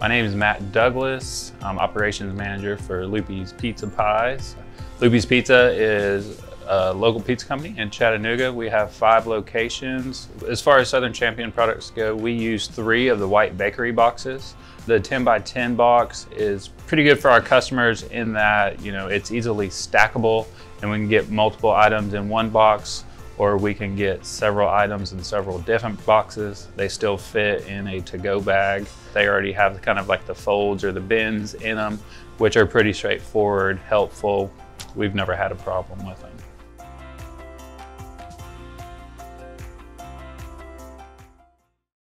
My name is Matt Douglas. I'm operations manager for Lupi's Pizza Pies. Lupi's Pizza is a local pizza company in Chattanooga. We have five locations. As far as Southern Champion products go, we use three of the white bakery boxes. The 10 by 10 box is pretty good for our customers in that, you know, it's easily stackable and we can get multiple items in one box or we can get several items in several different boxes. They still fit in a to-go bag. They already have kind of like the folds or the bins in them, which are pretty straightforward, helpful. We've never had a problem with them.